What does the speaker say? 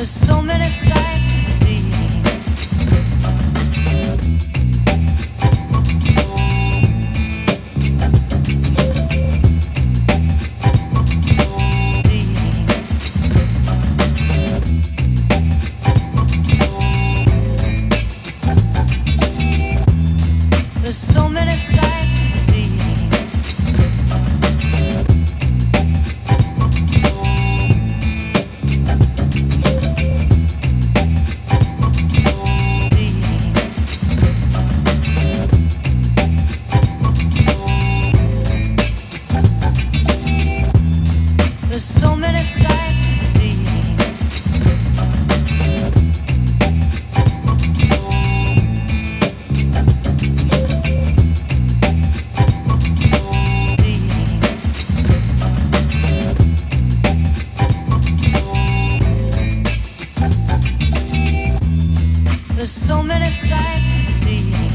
There's so many sights so many sights to see.